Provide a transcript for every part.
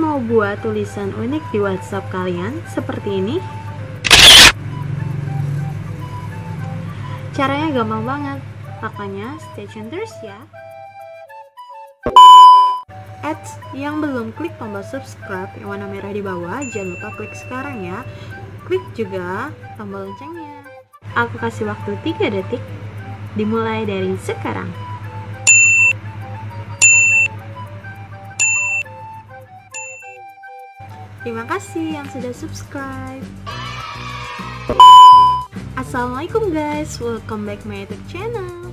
mau buat tulisan unik di WhatsApp kalian seperti ini? Caranya gampang banget, makanya stay tune terus ya. Ads yang belum klik tombol subscribe yang warna merah di bawah, jangan lupa klik sekarang ya. Klik juga tombol loncengnya. Aku kasih waktu 3 detik, dimulai dari sekarang. Terima kasih yang sudah subscribe. Assalamualaikum guys, welcome back my YouTube channel.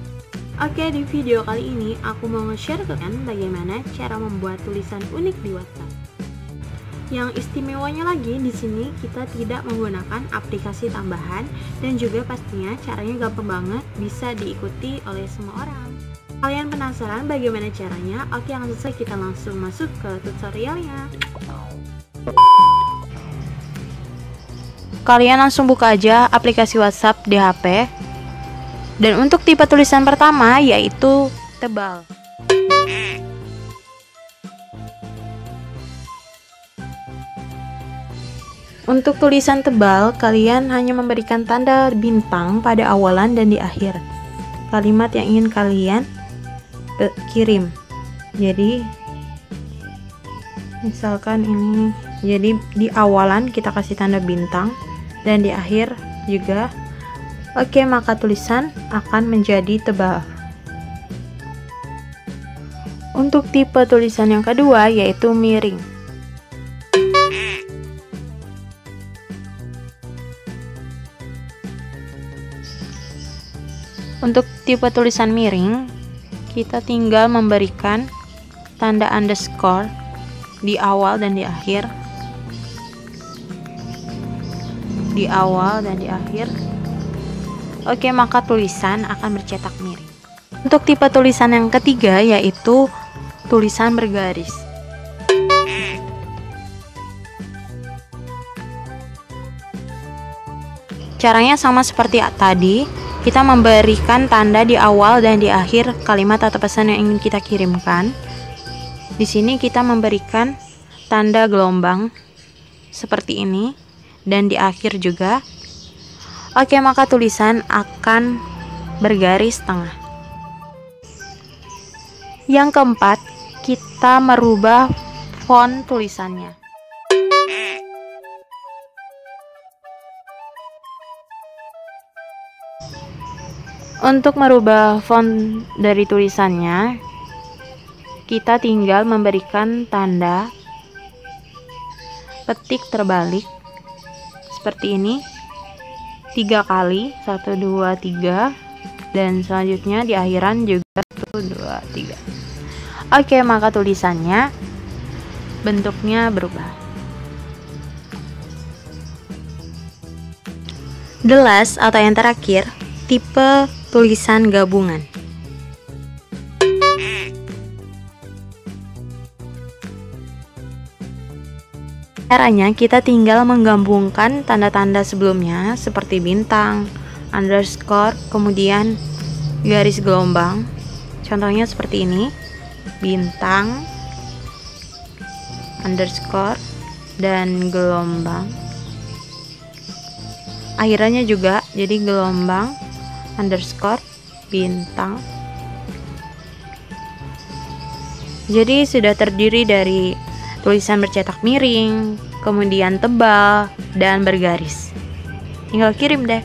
Oke, di video kali ini aku mau nge-share ke kalian bagaimana cara membuat tulisan unik di WhatsApp. Yang istimewanya lagi di sini kita tidak menggunakan aplikasi tambahan dan juga pastinya caranya gampang banget bisa diikuti oleh semua orang. Kalian penasaran bagaimana caranya? Oke, langsung saja kita langsung masuk ke tutorialnya. Kalian langsung buka aja aplikasi WhatsApp di HP. Dan untuk tipe tulisan pertama yaitu tebal. Untuk tulisan tebal, kalian hanya memberikan tanda bintang pada awalan dan di akhir kalimat yang ingin kalian kirim. Jadi, misalkan ini, jadi di awalan kita kasih tanda bintang dan di akhir juga. Oke, maka tulisan akan menjadi tebal. Untuk tipe tulisan yang kedua yaitu miring. Untuk tipe tulisan miring, kita tinggal memberikan tanda underscore di awal dan di akhir. Di awal dan di akhir. Oke, maka tulisan akan bercetak miring. Untuk tipe tulisan yang ketiga yaitu tulisan bergaris. Caranya sama seperti tadi, kita memberikan tanda di awal dan di akhir kalimat atau pesan yang ingin kita kirimkan. Di sini kita memberikan tanda gelombang seperti ini dan di akhir juga. Oke, maka tulisan akan bergaris tengah. Yang keempat, kita merubah font tulisannya. Untuk merubah font dari tulisannya, kita tinggal memberikan tanda petik terbalik seperti ini. Tiga kali satu dua tiga. Dan selanjutnya di akhiran juga satu dua tiga. Oke maka tulisannya bentuknya berubah. The last atau yang terakhir tipe tulisan gabungan. Caranya kita tinggal menggabungkan tanda-tanda sebelumnya seperti bintang, underscore, kemudian garis gelombang. Contohnya seperti ini. Bintang, underscore, dan gelombang. Akhirnya juga jadi gelombang underscore bintang jadi sudah terdiri dari tulisan bercetak miring kemudian tebal dan bergaris tinggal kirim deh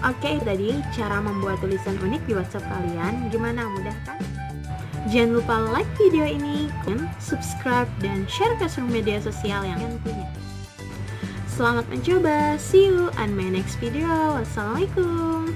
Oke, tadi cara membuat tulisan unik di WhatsApp kalian gimana mudah kan? Jangan lupa like video ini, subscribe, dan share ke seluruh media sosial yang kalian punya. Selamat mencoba. See you on my next video. Wassalamualaikum.